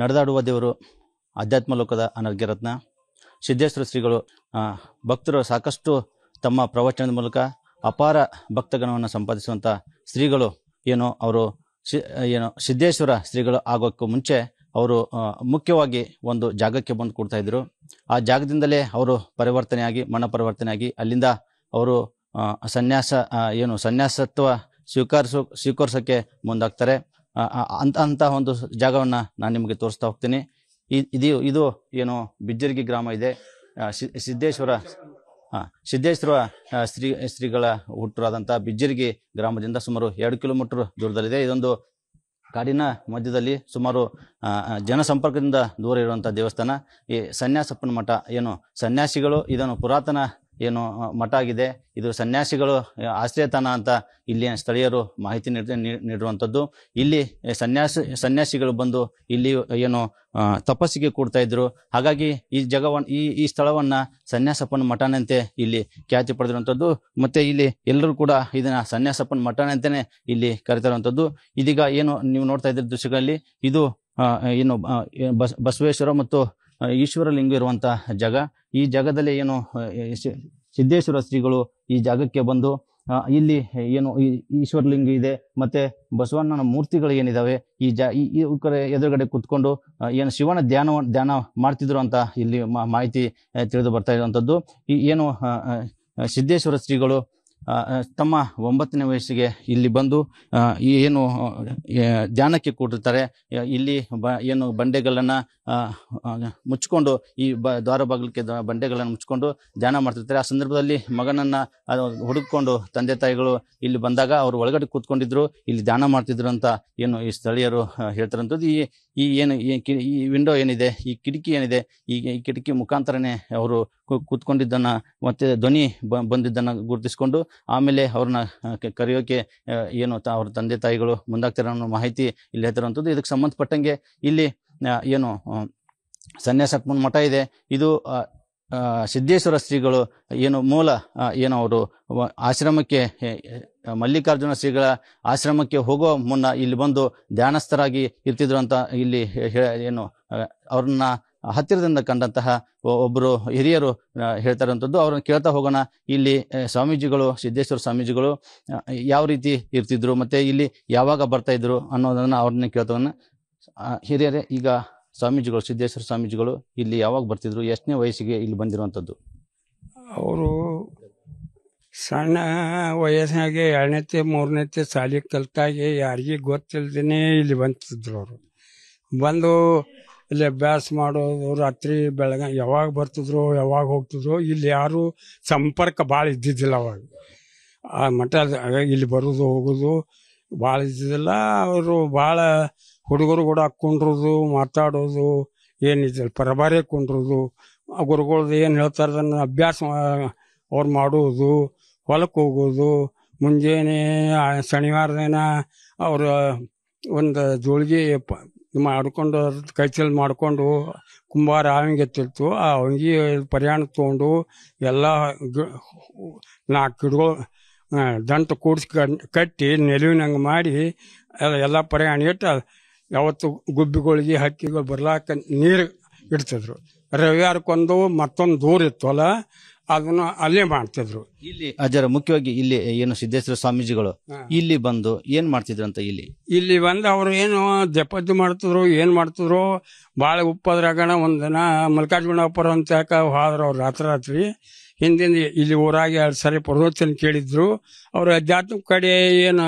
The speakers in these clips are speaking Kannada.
ನಡೆದಾಡುವ ದೇವರು ಆಧ್ಯಾತ್ಮ ಲೋಕದ ಅನರ್ಘ್ಯರತ್ನ. ಸಿದ್ದೇಶ್ವರ ಶ್ರೀಗಳು ಭಕ್ತರು ಸಾಕಷ್ಟು ತಮ್ಮ ಪ್ರವಚನದ ಮೂಲಕ ಅಪಾರ ಭಕ್ತಗಣವನ್ನು ಸಂಪಾದಿಸುವಂಥ ಶ್ರೀಗಳು ಏನು ಅವರು ಏನು ಸಿದ್ದೇಶ್ವರ ಶ್ರೀಗಳು ಆಗೋಕ್ಕೂ ಮುಂಚೆ ಅವರು ಮುಖ್ಯವಾಗಿ ಒಂದು ಜಾಗಕ್ಕೆ ಬಂದು ಕೊಡ್ತಾ ಇದ್ದರು ಆ ಜಾಗದಿಂದಲೇ ಅವರು ಪರಿವರ್ತನೆಯಾಗಿ, ಮನ ಪರಿವರ್ತನೆಯಾಗಿ ಅಲ್ಲಿಂದ ಅವರು ಸನ್ಯಾಸ ಏನು ಸನ್ಯಾಸತ್ವ ಸ್ವೀಕರಿಸೋ ಸ್ವೀಕರಿಸೋಕ್ಕೆ ಮುಂದಾಗ್ತಾರೆ. ಅಂತ ಅಂತಹ ಒಂದು ಜಾಗವನ್ನು ನಾನು ನಿಮಗೆ ತೋರಿಸ್ತಾ ಹೋಗ್ತೀನಿ. ಇದು ಇದು ಏನು ಬಿಜ್ಜರ್ಗಿ ಗ್ರಾಮ ಇದೆ. ಸಿದ್ದೇಶ್ವರ ಸಿದ್ದೇಶ್ವರ ಶ್ರೀ ಶ್ರೀಗಳ ಹುಟ್ಟರಾದಂಥ ಬಿಜ್ಜರ್ಗಿ ಗ್ರಾಮದಿಂದ ಸುಮಾರು ಎರಡು ಕಿಲೋಮೀಟರ್ ದೂರದಲ್ಲಿದೆ. ಇದೊಂದು ಕಾಡಿನ ಮಧ್ಯದಲ್ಲಿ ಸುಮಾರು ಜನ ಸಂಪರ್ಕದಿಂದ ದೂರ ಇರುವಂಥ ದೇವಸ್ಥಾನ. ಈ ಸನ್ಯಾಸಪ್ಪನ ಮಠ ಏನು ಸನ್ಯಾಸಿಗಳು, ಇದನ್ನು ಪುರಾತನ ಏನು ಮಠ ಆಗಿದೆ. ಇದು ಸನ್ಯಾಸಿಗಳು ಆಶ್ರಯತಾನ ಅಂತ ಇಲ್ಲಿಯ ಸ್ಥಳೀಯರು ಮಾಹಿತಿ ನೀಡುವಂಥದ್ದು. ಇಲ್ಲಿ ಸನ್ಯಾಸಿ, ಸನ್ಯಾಸಿಗಳು ಬಂದು ಇಲ್ಲಿ ಏನು ತಪಸ್ಸಿಗೆ ಕೊಡ್ತಾ ಇದ್ರು. ಹಾಗಾಗಿ ಈ ಜಗವನ್ನು ಈ ಈ ಸ್ಥಳವನ್ನ ಸನ್ಯಾಸಪ್ಪನ ಮಠನಂತೆ ಇಲ್ಲಿ ಖ್ಯಾತಿ ಪಡೆದಿರುವಂಥದ್ದು. ಮತ್ತೆ ಇಲ್ಲಿ ಎಲ್ಲರೂ ಕೂಡ ಇದನ್ನ ಸನ್ಯಾಸಪ್ಪನ ಮಠ ಅಂತಾನೆ ಇಲ್ಲಿ ಕರಿತಿರುವಂಥದ್ದು. ಇದೀಗ ಏನು ನೀವು ನೋಡ್ತಾ ಇದ್ದ ದೃಶ್ಯಗಳಲ್ಲಿ, ಇದು ಏನು ಬಸ್, ಬಸವೇಶ್ವರ ಮತ್ತು ಈಶ್ವರ ಲಿಂಗ ಇರುವಂತ ಜಾಗ. ಈ ಜಾಗದಲ್ಲಿ ಏನು ಸಿದ್ದೇಶ್ವರ ಶ್ರೀಗಳು ಈ ಜಾಗಕ್ಕೆ ಬಂದು ಇಲ್ಲಿ ಏನು ಈಶ್ವರ ಲಿಂಗ ಇದೆ, ಮತ್ತೆ ಬಸವಣ್ಣನ ಮೂರ್ತಿಗಳು ಏನಿದಾವೆ, ಈ ಜಾ, ಈ ಕಡೆ ಎದುರುಗಡೆ ಕುತ್ಕೊಂಡು ಏನು ಶಿವನ ಧ್ಯಾನ ಧ್ಯಾನ ಮಾಡ್ತಿದ್ರು ಅಂತ ಇಲ್ಲಿ ಮಾಹಿತಿ ತಿಳಿದು ಬರ್ತಾ ಇರುವಂಥದ್ದು ಈ, ಏನು ಸಿದ್ದೇಶ್ವರ ಶ್ರೀಗಳು ತಮ್ಮ ಒಂಬತ್ತನೇ ವಯಸ್ಸಿಗೆ ಇಲ್ಲಿ ಬಂದು ಏನು ಧ್ಯಾನಕ್ಕೆ ಕೂಡಿರ್ತಾರೆ. ಇಲ್ಲಿ ಬ, ಏನು ಬಂಡೆಗಳನ್ನು ಮುಚ್ಕೊಂಡು, ಈ ಬ ದ್ವಾರ ಬಾಗಿಲಿಗೆ ಬಂಡೆಗಳನ್ನು ಮುಚ್ಕೊಂಡು ಧ್ಯಾನ ಮಾಡ್ತಿರ್ತಾರೆ. ಆ ಸಂದರ್ಭದಲ್ಲಿ ಮಗನನ್ನು ಹುಡುಕೊಂಡು ತಂದೆ ತಾಯಿಗಳು ಇಲ್ಲಿ ಬಂದಾಗ ಅವರು ಒಳಗಡೆ ಕೂತ್ಕೊಂಡಿದ್ರು. ಇಲ್ಲಿ ಧ್ಯಾನ ಮಾಡ್ತಿದ್ರು ಅಂತ ಏನು ಈ ಸ್ಥಳೀಯರು ಹೇಳ್ತಾರಂಥದ್ದು ಈ ಈ ಏನು ಈ ವಿಂಡೋ ಏನಿದೆ ಈ ಕಿಟಕಿ ಏನಿದೆ ಈ ಕಿಟಕಿ ಮುಖಾಂತರನೇ ಅವರು ಕೂತ್ಕೊಂಡಿದ್ದನ್ನು ಮತ್ತೆ ಧ್ವನಿ ಬ- ಬಂದಿದ್ದನ್ನು ಗುರುತಿಸಿಕೊಂಡು ಆಮೇಲೆ ಅವ್ರನ್ನ ಕರೆಯೋಕೆ ಏನು ತ- ಅವ್ರ ತಂದೆ ತಾಯಿಗಳು ಮುಂದಾಗ್ತಾರೆ ಅನ್ನೋ ಮಾಹಿತಿ ಇಲ್ಲಿ ಹೇಳ್ತಿರುವಂಥದ್ದು. ಇದಕ್ಕೆ ಸಂಬಂಧಪಟ್ಟಂಗೆ ಇಲ್ಲಿ ಏನು ಆ, ಸನ್ಯಾಸಪ್ಪನ ಮಠ ಇದೆ. ಇದು ಸಿದ್ದೇಶ್ವರ ಶ್ರೀಗಳು ಏನು ಮೂಲ ಏನು ಅವರು ಆಶ್ರಮಕ್ಕೆ ಮಲ್ಲಿಕಾರ್ಜುನ ಶ್ರೀಗಳ ಆಶ್ರಮಕ್ಕೆ ಹೋಗೋ ಮುನ್ನ ಇಲ್ಲಿ ಬಂದು ಧ್ಯಾನಸ್ಥರಾಗಿ ಇರ್ತಿದ್ರು ಅಂತ ಇಲ್ಲಿ ಏನು ಅವ್ರನ್ನ ಹತ್ತಿರದಿಂದ ಕಂಡಂತಹ ಒಬ್ಬರು ಹಿರಿಯರು ಹೇಳ್ತಾರಂಥದ್ದು ಅವ್ರನ್ನ ಕೇಳ್ತಾ ಹೋಗೋಣ. ಇಲ್ಲಿ ಸ್ವಾಮೀಜಿಗಳು, ಸಿದ್ದೇಶ್ವರ ಸ್ವಾಮೀಜಿಗಳು ಯಾವ ರೀತಿ ಇರ್ತಿದ್ರು ಮತ್ತೆ ಇಲ್ಲಿ ಯಾವಾಗ ಬರ್ತಾ ಇದ್ರು ಅನ್ನೋದನ್ನ ಅವ್ರನ್ನ ಕೇಳ್ತಾ ಹಿರಿಯರೇ, ಈಗ ಸ್ವಾಮೀಜಿಗಳು, ಸಿದ್ದೇಶ್ವರ ಸ್ವಾಮೀಜಿಗಳು ಇಲ್ಲಿ ಯಾವಾಗ ಬರ್ತಿದ್ರು, ಎಷ್ಟನೇ ವಯಸ್ಸಿಗೆ ಇಲ್ಲಿ ಬಂದಿರುವಂಥದ್ದು? ಅವರು ಸಣ್ಣ ವಯಸ್ಸಿನಾಗೆ ಎರಡನೇತೆ ಮೂರನೇತೆ ಶಾಲೆ ಕಲ್ತಾಗೆ ಯಾರಿಗೆ ಗೊತ್ತಿಲ್ದೇನೆ ಇಲ್ಲಿ ಬಂತಿದ್ರು ಅವರು. ಬಂದು ಇಲ್ಲಿ ಅಭ್ಯಾಸ ಮಾಡೋದು, ರಾತ್ರಿ ಬೆಳಗ ಯಾವಾಗ ಬರ್ತಿದ್ರು, ಯಾವಾಗ ಹೋಗ್ತಿದ್ರು, ಇಲ್ಲಿ ಯಾರು ಸಂಪರ್ಕ ಭಾಳ ಇದ್ದಿದ್ದಿಲ್ಲ ಅವಾಗ. ಆ ಮಠ ಇಲ್ಲಿ ಬರೋದು, ಹೋಗೋದು ಭಾಳ ಇದ್ದಿದ್ದಿಲ್ಲ. ಅವರು ಭಾಳ ಹುಡುಗರು ಕೂಡ ಕುಂಡ್ರೋದು, ಮಾತಾಡೋದು ಏನಿದೆ ಪರಬಾರೆ ಕುಂಡ್ರೋದು. ಗುರುಗಳ್ದು ಏನು ಹೇಳ್ತಾರೆ ಅದನ್ನು ಅಭ್ಯಾಸ ಅವ್ರು ಮಾಡೋದು ಹೊಲಕ್ಕೆ ಹೋಗೋದು ಮುಂಜಾನೆ ಶನಿವಾರ ದಿನ ಅವ್ರ ಒಂದು ಜೋಳಿಗೆ ಮಾಡಿಕೊಂಡು ಕೈಚಲ್ ಮಾಡಿಕೊಂಡು ಕುಂಬಾರ ಆವಂಗಿ ಎತ್ತಿತ್ತು ಆ ಅವಂಗಿ ಪರ್ಯಾಣ ತೊಗೊಂಡು ಎಲ್ಲ ನಾಲ್ಕು ಗಿಡಗಳು ದಂಟು ಕೂಡಿಸಿ ಕಟ್ಟಿ ನೆಲುವಿನಂಗೆ ಮಾಡಿ ಎಲ್ಲ- ಎಲ್ಲ ಪರಿಯಾಣ ಇಟ್ಟು ಯಾವತ್ತು ಗುಬ್ಬಿಗಳಿಗೆ ಹಕ್ಕಿಗಳು ಬರ್ಲಾಕ ನೀರು ಇಡ್ತಿದ್ರು. ರವಿವಾರಕ್ಕೊಂದು ಮತ್ತೊಂದು ದೂರ ಇತ್ತು ಅಲ್ಲ ಅದನ್ನ ಅಲ್ಲೇ ಮಾಡ್ತಿದ್ರು. ಇಲ್ಲಿ ಅಜರ ಮುಖ್ಯವಾಗಿ ಇಲ್ಲಿ ಏನು ಸಿದ್ದೇಶ್ವರ ಸ್ವಾಮೀಜಿಗಳು ಇಲ್ಲಿ ಬಂದು ಏನ್ ಮಾಡ್ತಿದ್ರು ಅಂತ ಇಲ್ಲಿ? ಇಲ್ಲಿ ಬಂದು ಅವ್ರು ಏನು ದೆಪ್ಪದ್ದು ಮಾಡ್ತಿದ್ರು ಏನು ಮಾಡ್ತಿದ್ರು ಬಾಳೆ ಉಪ್ಪದ್ರಾಗಣ ಒಂದಿನ ಮಲ್ಲಿಕಾರ್ಜುನಪ್ಪರ ಅಂತ ಯಾಕ ಹೋದ್ರ ಅವ್ರು ರಾತ್ರಿ ರಾತ್ರಿ. ಹಿಂದಿಂದ ಇಲ್ಲಿ ಊರಾಗೆ ಎರಡು ಸರಿ ಪ್ರವಚನ ಕೇಳಿದ್ರು, ಅವ್ರ ಅಧ್ಯಾತ್ಮ ಕಡೆ ಏನು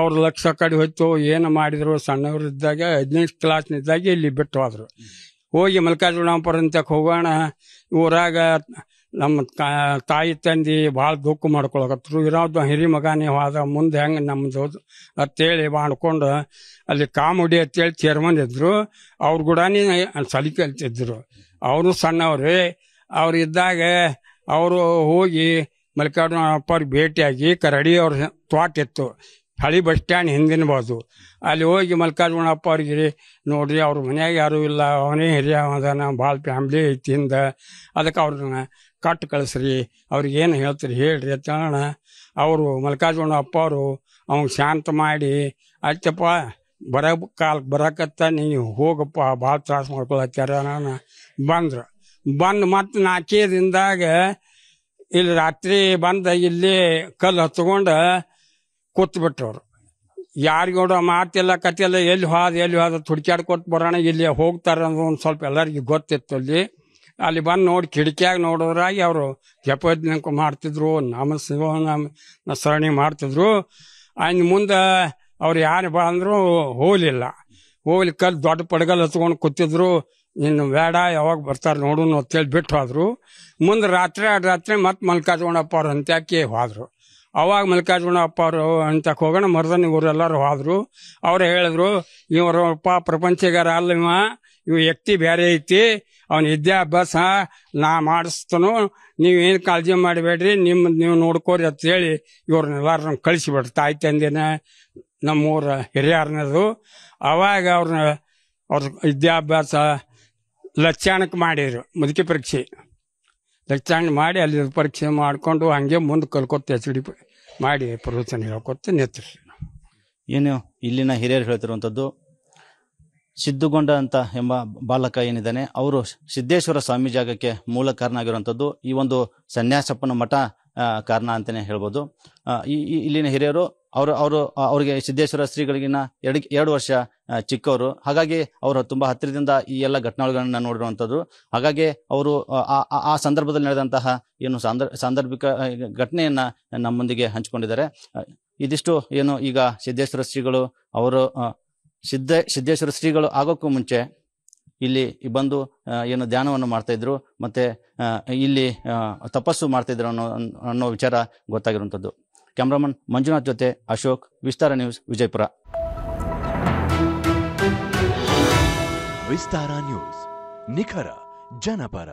ಅವ್ರ ಲಕ್ಷ ಕಡೆ ಹೋಯ್ತು, ಏನು ಮಾಡಿದ್ರು ಸಣ್ಣವರಿದ್ದಾಗ ಹದಿನೈದು ಕ್ಲಾಸ್ನಿದ್ದಾಗ ಇಲ್ಲಿ ಬಿಟ್ಟು ಹೋದ್ರು. ಹೋಗಿ ಮಲ್ಕಾರ್ಜುನಪುರ ಅಂತ ಹೋಗೋಣ, ಊರಾಗ ನಮ್ಮ ತಾಯಿ ತಂದೆ ಭಾಳ ದುಃಖ ಮಾಡ್ಕೊಳಕತ್ರು ಇರೋದು ಹಿರಿ ಮಗನೇ ಹೋದ ಮುಂದೆ ಹೆಂಗೆ ನಮ್ಮದು ಅಂತೇಳಿ ಮಾಡ್ಕೊಂಡು ಅಲ್ಲಿ ಕಾಮುಡಿ ಅಂತೇಳಿ ಚೇರ್ಮನ್ ಇದ್ರು. ಅವ್ರ ಗುಡಾನಿ ಸಲಿ ಕಲ್ತಿದ್ರು ಅವರು ಸಣ್ಣವ್ರಿ. ಅವ್ರು ಇದ್ದಾಗ ಅವರು ಹೋಗಿ ಮಲ್ಲಿಕಾರ್ಜುನ ಅಪ್ಪವ್ರಿಗೆ ಭೇಟಿಯಾಗಿ ಕರಡಿ ಅವ್ರ ತ್ವಾಟ್ ಇತ್ತು. ಹಳಿ ಬಸ್ ಸ್ಟ್ಯಾಂಡ್ ಹಿಂದಿನ ಬಾಜು. ಅಲ್ಲಿ ಹೋಗಿ ಮಲ್ಲಿಕಾರ್ಜುನ ಅಪ್ಪ ಅವ್ರಿಗೆ ನೋಡ್ರಿ ಅವ್ರ ಮನ್ಯಾಗ ಯಾರೂ ಇಲ್ಲ. ಅವನೇ ಹಿರಿಯ ಅದಾನ. ಭಾಳ ಫ್ಯಾಮ್ಲಿ ಐತಿ ಹಿಂದ. ಅದಕ್ಕೆ ಅವ್ರನ್ನ ಕಟ್ಟು ಕಳಿಸ್ರಿ. ಅವ್ರಿಗೆ ಏನು ಹೇಳ್ತೀರಿ ಹೇಳ್ರಿ ಅಂತ ಅವರು ಮಲ್ಲಿಕಾರ್ಜುನ ಅಪ್ಪ ಅವರು ಅವ್ನಿಗೆ ಶಾಂತ ಮಾಡಿ, ಆಯ್ತಪ್ಪ, ಬರ ಕಾಲ್ ಬರಕತ್ತ ನೀವು ಹೋಗಪ್ಪ. ಭಾಳ ತ್ರಾಸ ಮಾಡ್ಕೊಳತ್ತಾರ ನಾನು ಬಂದ್ರು. ಬಂದು ಮತ್ ನಾಲ್ಕೇ ದಿನದಾಗ ಇಲ್ಲಿ ರಾತ್ರಿ ಬಂದ ಇಲ್ಲಿ ಕಲ್ಲು ಹತ್ಕೊಂಡು ಕೂತ್ ಬಿಟ್ರವ್ರು ಯಾರಿಗೋಡ ಮಾತಿಲ್ಲ ಕತ್ತಿಲ್ಲ ಎಲ್ಲಿ ಹೋದ ಎಲ್ಲಿ ಹೋದ ಹುಡ್ಕ್ಯಾಡ್ಕೊತ ಬರೋಣ, ಇಲ್ಲಿ ಹೋಗ್ತಾರ ಅಂದ್ರೆ ಒಂದು ಸ್ವಲ್ಪ ಎಲ್ಲರಿಗೆ ಗೊತ್ತಿತ್ತು ಅಲ್ಲಿ. ಅಲ್ಲಿ ಬಂದು ನೋಡಿ ಕಿಟಕಿಯಾಗ ನೋಡೋದ್ರಾಗಿ ಅವರು ಜಪಜ್ಞಾನ ಮಾಡ್ತಿದ್ರು, ನಾಮ ನಮ್ಮ ಸರಣಿ ಮಾಡ್ತಿದ್ರು. ಅಂದ ಮುಂದೆ ಅವ್ರು ಯಾರು ಬಂದ್ರು ಹೋಗ್ಲಿಲ್ಲ. ಹೋಗ್ಲಿ ಕಲ್ ದೊಡ್ಡ ಪಡಗಲ್ ಹತ್ಕೊಂಡು ಕೂತಿದ್ರು. ಇನ್ನು ಬೇಡ, ಯಾವಾಗ ಬರ್ತಾರೆ ಅಂತ ಹೇಳಿ ಬಿಟ್ಟು ಹೋದ್ರು ಮುಂದೆ ರಾತ್ರಿ ಆ ರಾತ್ರಿ ಮತ್ತೆ ಮಲ್ಲಿಕಾರ್ಜುನಪ್ಪ ಅವ್ರು ಅಂತ್ಯಾಕೆ ಹೋದ್ರು. ಅವಾಗ ಮಲ್ಲಿಕಾರ್ಜುನಪ್ಪ ಅವರು ಅಂತಕ್ಕೆ ಹೋಗೋಣ ಮರ್ದನ್ ಇವರೆಲ್ಲರೂ ಹೋದ್ರು. ಅವ್ರು ಹೇಳಿದ್ರು ಇವರಪ್ಪ ಪ್ರಪಂಚಗಾರ ಅಲ್ಲ ಇವ ವ್ಯಕ್ತಿ ಬೇರೆ ಐತಿ, ಅವನ ವಿದ್ಯಾಭ್ಯಾಸ ನಾ ಮಾಡಿಸ್ತನು ನೀವೇನು ಕಾಳಜಿ ಮಾಡಬೇಡ್ರಿ ನಿಮ್ಮ ನೀವು ನೋಡ್ಕೋರಿ ಅಂತ ಹೇಳಿ ಇವ್ರನ್ನೆಲ್ಲಾರು ಕಳಿಸಿಬಿಡ್ರಿ ತಾಯಿ ತಂದೆನ, ನಮ್ಮೂರ ಹಿರಿಯರ್ನದು. ಅವಾಗ ಅವ್ರನ್ನ ಅವ್ರ ವಿದ್ಯಾಭ್ಯಾಸ ಲಕ್ಷಣಕ್ಕೆ ಮಾಡಿದ್ರು, ಮುದುಕಿ ಪರೀಕ್ಷೆ. ಲಕ್ಷಣ ಮಾಡಿ ಅಲ್ಲಿ ಪರೀಕ್ಷೆ ಮಾಡಿಕೊಂಡು ಹಂಗೆ ಮುಂದೆ ಕಲ್ಕೊತ ಎಚ್ ಡಿ ಮಾಡಿ ಪ್ರವಚನ ಹೇಳ್ಕೊತ ನಿಂತ್ರಿ. ಏನು, ಇಲ್ಲಿನ ಹಿರಿಯರು ಹೇಳ್ತಿರುವಂಥದ್ದು, ಸಿದ್ದುಗೊಂಡ ಅಂತ ಎಂಬ ಬಾಲಕ ಏನಿದ್ದಾನೆ, ಅವರು ಸಿದ್ದೇಶ್ವರ ಸ್ವಾಮಿ ಜಾಗಕ್ಕೆ ಮೂಲ ಕಾರಣ ಆಗಿರುವಂಥದ್ದು, ಈ ಒಂದು ಸನ್ಯಾಸಪ್ಪನ ಮಠ ಕಾರಣ ಅಂತಾನೆ ಹೇಳ್ಬೋದು. ಈ ಇಲ್ಲಿನ ಹಿರಿಯರು ಅವರು ಅವರು ಅವರಿಗೆ ಸಿದ್ದೇಶ್ವರ ಶ್ರೀಗಳಿಗಿನ ಎರಡು ಎರಡು ವರ್ಷ ಚಿಕ್ಕವರು ಹಾಗಾಗಿ ಅವರು ತುಂಬಾ ಹತ್ತಿರದಿಂದ ಈ ಎಲ್ಲ ಘಟನೆಗಳನ್ನು ನೋಡಿರುವಂಥದ್ದು. ಹಾಗಾಗಿ ಅವರು, ಆ- ಸಂದರ್ಭದಲ್ಲಿ ನಡೆದಂತಹ ಏನು ಸಾಂದರ್, ಸಾಂದರ್ಭಿಕ ಘಟನೆಯನ್ನು ನಮ್ಮೊಂದಿಗೆ ಹಂಚಿಕೊಂಡಿದ್ದಾರೆ. ಇದಿಷ್ಟು ಏನು ಈಗ ಸಿದ್ದೇಶ್ವರ ಶ್ರೀಗಳು ಅವರು ಸಿದ್ಧ, ಸಿದ್ದೇಶ್ವರ ಶ್ರೀಗಳು ಆಗೋಕ್ಕೂ ಮುಂಚೆ ಇಲ್ಲಿ ಬಂದು ಏನು ಧ್ಯಾನವನ್ನು ಮಾಡ್ತಾ ಮತ್ತು ಇಲ್ಲಿ ತಪಸ್ಸು ಮಾಡ್ತಾ ಇದ್ರು ಅನ್ನೋ ಅನ್ನೋ ವಿಚಾರ ಗೊತ್ತಾಗಿರುವಂಥದ್ದು. ಕ್ಯಾಮ್ರಾಮನ್ ಮಂಜುನಾಥ್ ಜೊತೆ ಅಶೋಕ್, ವಿಸ್ತಾರ ನ್ಯೂಸ್, ವಿಜಯಪುರ. ವಿಸ್ತಾರ ನ್ಯೂಸ್, ನಿಖರ, ಜನಪರ.